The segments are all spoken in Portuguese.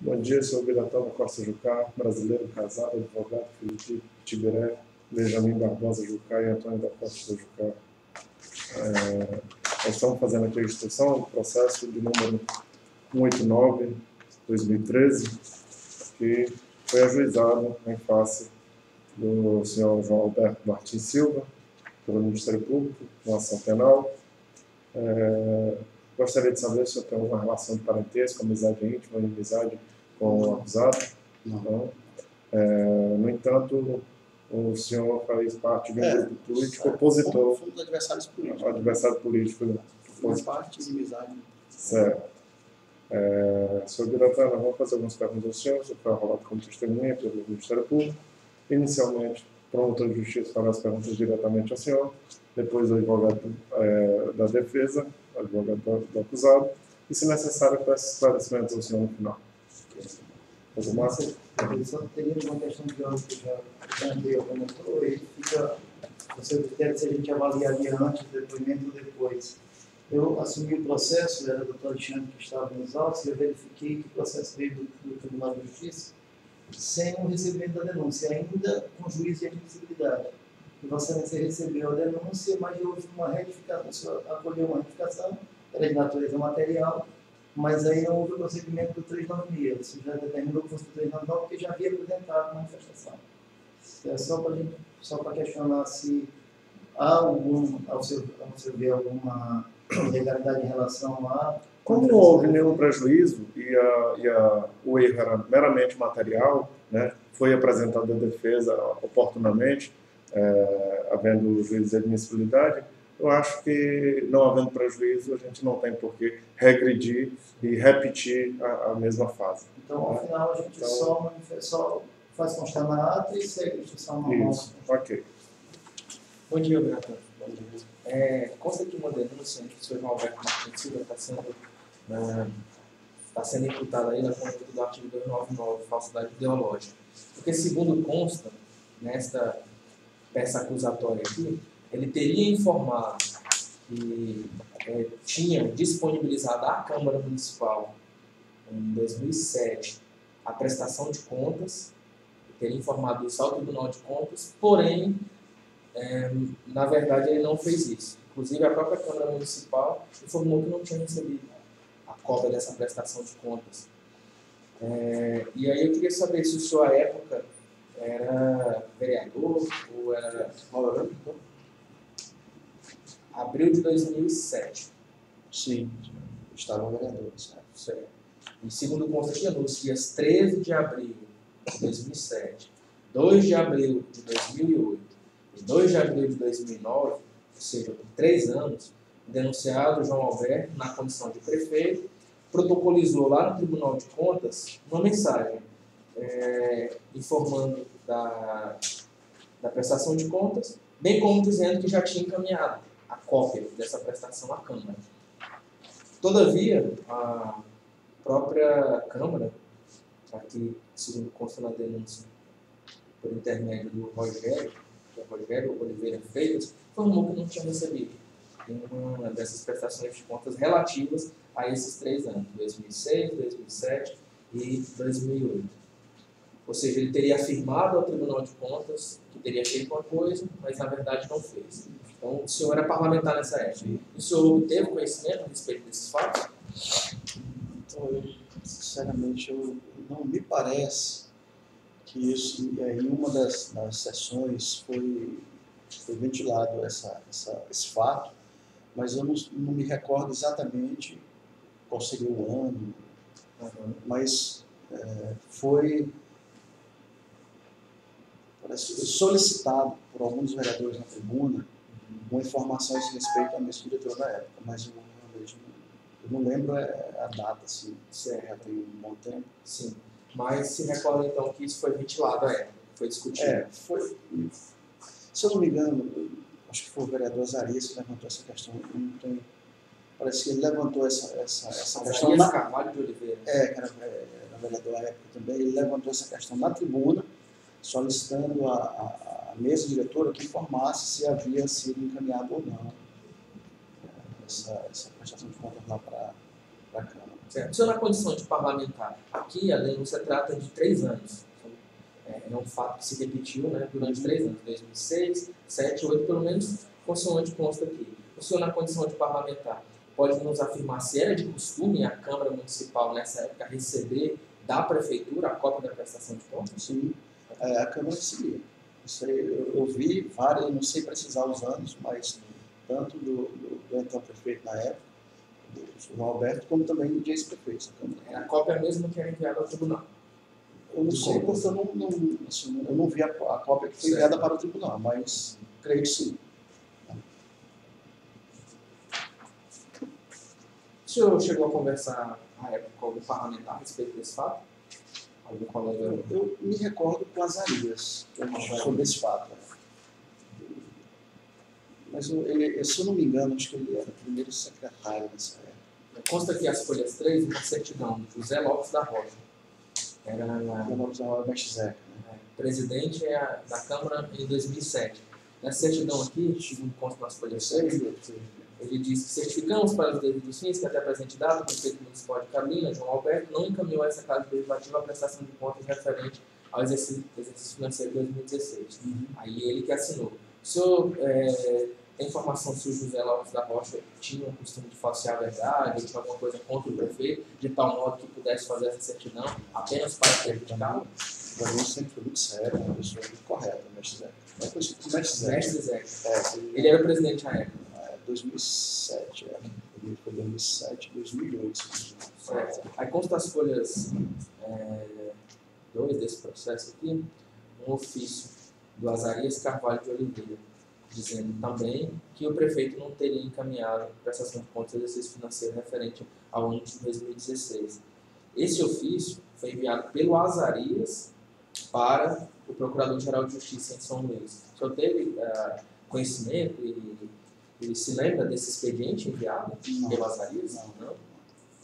Bom dia, sou Biratão Costa Jucá, brasileiro, casado, advogado, filho de Tiberé, Benjamin Barbosa Jucá e Antônio da Costa Jucá. É, nós estamos fazendo aqui a instrução do processo de número 189-2013, que foi ajuizado em face do senhor João Alberto Martins Silva, pelo Ministério Público, com ação penal. É, gostaria de saber se eu tenho uma relação de parentesco, amizade íntima, amizade com o acusado. Não. É, no entanto, o senhor faz parte de um é, grupo político opositor. Fomos adversários políticos. Adversário político. Faz parte de amizade. Certo. É, senhor Biratana, vamos fazer algumas perguntas ao senhor. O senhor foi arrolado como testemunha pelo Ministério Público. Inicialmente, promotor de justiça fará as perguntas diretamente ao senhor. Depois, o advogado é, da defesa, advogado do, do acusado. E, se necessário, peço esclarecimentos ao senhor no final. Fazer massa? Só teria uma questão de ordem que já, já André comentou, e fica, você quer se a gente avaliaria antes do depoimento ou depois. Eu assumi o processo, era o doutor Alexandre que estava nos autos, e eu verifiquei que o processo veio do, do Tribunal de Justiça sem o recebimento da denúncia, ainda com juízo de admissibilidade. Vossa Excelência recebeu a denúncia, mas houve uma retificação, o senhor acolheu uma retificação, era de natureza material, mas aí não houve o procedimento do 396, isso já determinou que fosse do 399, porque já havia apresentado manifestação. É só para só questionar se há algum, ao seu, ao seu ver, alguma ilegalidade em relação a. Como não houve nenhum prejuízo e, a, e a, o erro era meramente material, né, foi apresentada a defesa oportunamente, é, havendo juízo de admissibilidade, eu acho que, não havendo prejuízo, a gente não tem por que regredir e repetir a, a mesma fase. Então, ao final, a gente então, só, só faz constar na ata e segue a instrução normal. Isso, ok. Bom dia, Beata. Bom dia. É, consta aqui uma denúncia que o senhor Alberto Martins Silva está sendo, uh, tá sendo imputado aí na conduta do artigo 299, falsidade ideológica. Porque, segundo consta, nesta peça acusatória aqui, ele teria informado que é, tinha disponibilizado à Câmara Municipal, em 2007, a prestação de contas, teria informado isso ao Tribunal de Contas, porém, é, na verdade, ele não fez isso. Inclusive, a própria Câmara Municipal informou que não tinha recebido a cópia dessa prestação de contas. É, e aí eu queria saber se o senhor, à época, era vereador ou era abril de 2007. Sim, estava vereador, certo? certo. E segundo consta aqui, nos dias 13 de abril de 2007, 2 de abril de 2008 e 2 de abril de 2009, ou seja, por três anos, o denunciado João Alberto, na condição de prefeito, protocolizou lá no Tribunal de Contas uma mensagem é, informando da, da prestação de contas, bem como dizendo que já tinha encaminhado a cópia dessa prestação à Câmara. Todavia, a própria Câmara, aqui, segundo consta na denúncia, por intermédio do Rogério, é Rogério Oliveira Freitas, informou que não tinha recebido nenhuma dessas prestações de contas relativas a esses três anos, 2006, 2007 e 2008. Ou seja, ele teria afirmado ao Tribunal de Contas que teria feito uma coisa, mas na verdade não fez. Então, o senhor era parlamentar nessa época. O senhor teve conhecimento a respeito desses fatos? Então, eu, sinceramente, eu, não me parece que isso, em uma das, das sessões foi, foi ventilado essa, essa, esse fato, mas eu não, não me recordo exatamente qual seria o ano, uhum. mas é, foi solicitado por alguns vereadores na tribuna uma informação a esse respeito à mesa diretora da época, mas eu, eu não lembro é, a data, assim, se é, já tem um bom tempo. Sim, mas se recorda então que isso foi ventilado à época, foi discutido. É, foi, se eu não me engano, acho que foi o vereador Zarias que levantou essa questão, não tem, parece que ele levantou essa, essa, essa questão. Zarias Carvalho de Oliveira. É, que era, era vereador à época também, ele levantou essa questão na tribuna, solicitando a, mesa diretora que informasse se havia sido encaminhado ou não essa, essa prestação de contas lá para a Câmara. Certo. Se eu na condição de parlamentar, aqui a denúncia trata de três anos. É, é um fato que se repetiu né, durante três anos, 2006, 2007, 2008, pelo menos consoante consta aqui. O senhor, na condição de parlamentar, pode nos afirmar se era de costume a Câmara Municipal, nessa época, receber da Prefeitura a cópia da prestação de contas? Sim, é, a Câmara aí, eu, eu vi várias, eu não sei precisar os anos, mas tanto do, do, do então prefeito na época, do João Alberto, como também de ex-prefeitos. É a cópia mesmo que era enviada ao tribunal. Eu não sei porque eu não, não, assim, eu não vi a, a cópia que foi enviada para o tribunal, mas creio que sim. O senhor chegou a conversar à época com algum parlamentar a respeito desse fato? Algum colega? Eu, eu me recordo com as Arias sobre esse fato. Mas eu, ele, se eu não me engano, acho que ele era o primeiro secretário dessa época. Consta aqui as folhas 3, uma certidão José Lopes da Rocha. Era José Lopes da Rocha, né? presidente da Câmara em 2007. Nessa certidão aqui, segundo consta nas folhas 3, ele diz que certificamos para os devidos fins que até a presente data o prefeito municipal de Carolina, João Alberto, não encaminhou essa casa legislativa a prestação de contas referente ao exercício, exercício financeiro de 2016. Uhum. Aí ele que assinou. O senhor é, tem informação se o José Lopes da Rocha tinha o costume de falsear a verdade, ou tinha alguma coisa contra o prefeito, de tal modo que pudesse fazer essa certidão apenas para prejudicá-lo? O Brasil sempre foi muito sério, uma pessoa muito correta, mestre Zé. Como mestre Zé. Mestre Zé. É, ele era o presidente na época. 2007, é. Foi 2007, 2008. Certo. Aí consta as folhas 2 é, desse processo aqui, um ofício do Azarias Carvalho de Oliveira, dizendo também que o prefeito não teria encaminhado prestação de contas do exercício financeiro referente ao ano de 2016. Esse ofício foi enviado pelo Azarias para o Procurador-Geral de Justiça em São Luís. O senhor teve uh, conhecimento e ele se lembra desse expediente enviado não. pelo Azarias? Não. não.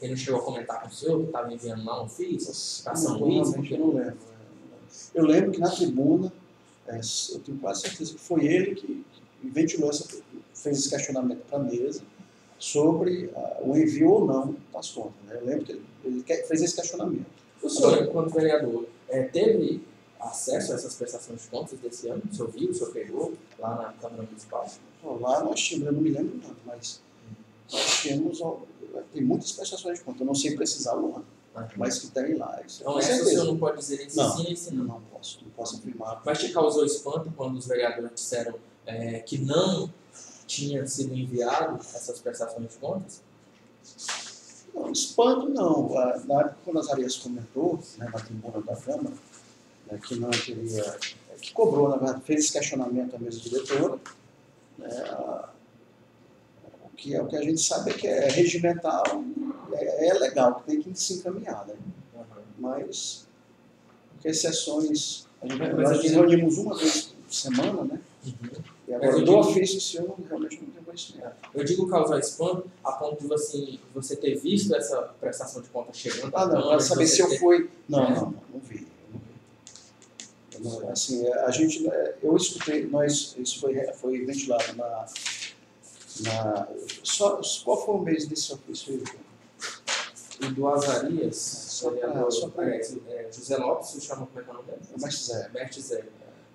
Ele não chegou a comentar com o senhor que estava enviando lá um FIS para São Luís? Eu não lembro. Eu lembro que na tribuna, é, eu tenho quase certeza que foi ele que, ventilou essa, fez esse questionamento para a mesa sobre uh, o envio ou não das contas. Né? Eu lembro que ele, ele fez esse questionamento. O senhor, enquanto vereador, é, teve acesso a essas prestações de contas desse ano? O senhor viu, o senhor pegou lá na Câmara Municipal? Lá nós tínhamos, eu não me lembro tanto, mas nós tínhamos, tem muitas prestações de contas, eu não sei precisar o ano, ah, mas que tem lá. Isso, então, essa o senhor não pode dizer esse não, sim e esse não? Não posso, não posso afirmar. Mas te causou espanto quando os vereadores disseram é, que não tinha sido enviado essas prestações de contas? Não, espanto não. Na época, quando as Arias comentou, né, na tribuna da Câmara, né, que não teria, que cobrou, na verdade, fez esse questionamento à mesa diretora, né, o, que, é, o que a gente sabe é que é regimental, é, é legal, que tem que se encaminhar, né? Uhum. mas porque exceções, a gente, mas nós nos reunimos uma vez por semana, né? Uhum. E agora, do digo, ofício, se eu realmente não tenho conhecimento. Eu digo causar spam a ponto de você, você ter visto essa prestação de conta chegando. Ah, não, para saber se eu fui. Não, não, não, não vi. Assim, a gente, eu escutei, nós, isso foi, foi ventilado na, na só, qual foi o mês desse ofício? O do Azarias, só pra, só pra, é, é, José Lopes, se chama como é que é o nome dele? Mestre Zé.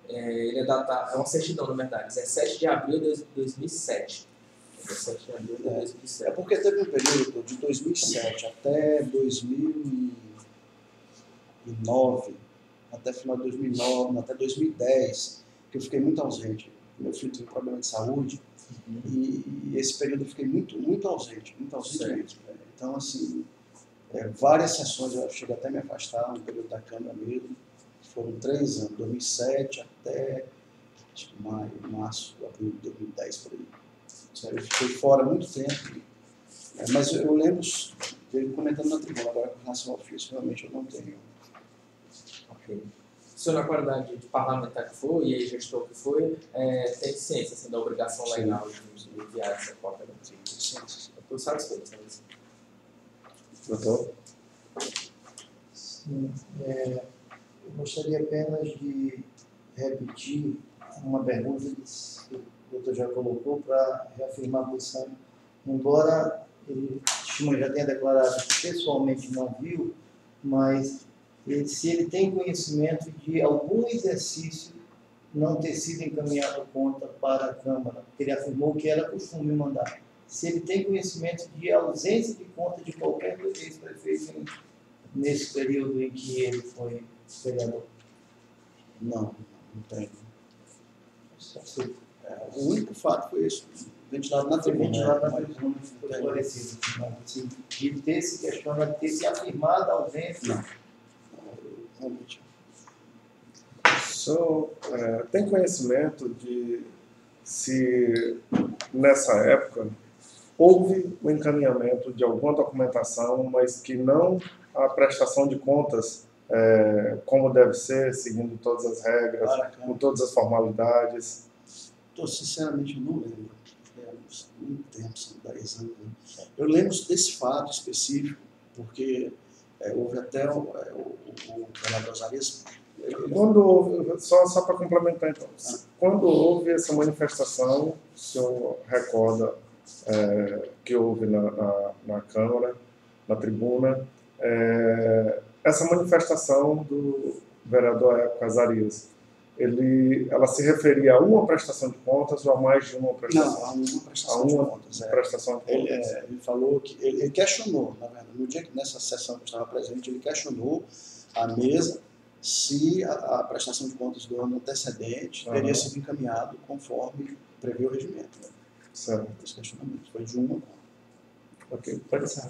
É, ele é datado, é uma certidão, na verdade, 17 de abril de 2007. 17 de abril de 2007. É, é porque teve um período de 2007 até 2009 até final de 2009, até 2010, que eu fiquei muito ausente. Meu filho teve problema de saúde uhum. e, e, esse período eu fiquei muito, muito ausente, muito ausente certo. mesmo. Né? Então, assim, é, várias sessões, eu cheguei até a me afastar no período da Câmara mesmo, foram três anos, 2007 até acho que maio, março, abril de 2010 por aí. Eu fiquei fora muito tempo, é, mas eu, eu lembro dele comentando na tribuna, agora com relação ao ofício, realmente eu não tenho o senhor, na qualidade de parlamentar que foi, e aí gestor que foi, é, tem ciência assim, da obrigação legal de enviar essa cópia da. Eu estou satisfeito. Doutor? Sim. É, eu gostaria apenas de repetir uma pergunta que o doutor já colocou para reafirmar a posição. Embora ele já tenha declarado que pessoalmente não viu, mas ele, se ele tem conhecimento de algum exercício não ter sido encaminhado conta para a Câmara, porque ele afirmou que era costume mandar. Se ele tem conhecimento de ausência de conta de qualquer ex-prefeito em- nesse período em que ele foi vereador. Não, não se É, o único fato foi isso, ventilado na tribuna. ventilado na tribuna foi esclarecido. De ter se questionado, de ter se afirmado a ausência. Não. Realmente. O senhor é, tem conhecimento de se nessa época houve o encaminhamento de alguma documentação, mas que não a prestação de contas é, como deve ser, seguindo todas as regras, com todas as formalidades? Tô, sinceramente, eu não lembro. É, muito tempo, são 10 anos. né? Eu lembro desse fato específico, porque é, houve até o, é, vereador Zarias. Quando houve, só, só para complementar então, quando houve essa manifestação, o senhor recorda é, que houve na, na, na Câmara, na tribuna, é, essa manifestação do vereador Azarias, ele, ela se referia a uma prestação de contas ou a mais de uma Não, prestação? há uma prestação Há uma de contas. É. prestação de Ele, contas. é, ele falou que ele, ele questionou, na verdade, no dia que nessa sessão que eu estava presente, ele questionou a mesa se a, a prestação de contas do ano antecedente Aham. teria sido encaminhado conforme prevê o regimento. Né? Certo. Esse questionamento foi de uma. Ok, pode ser.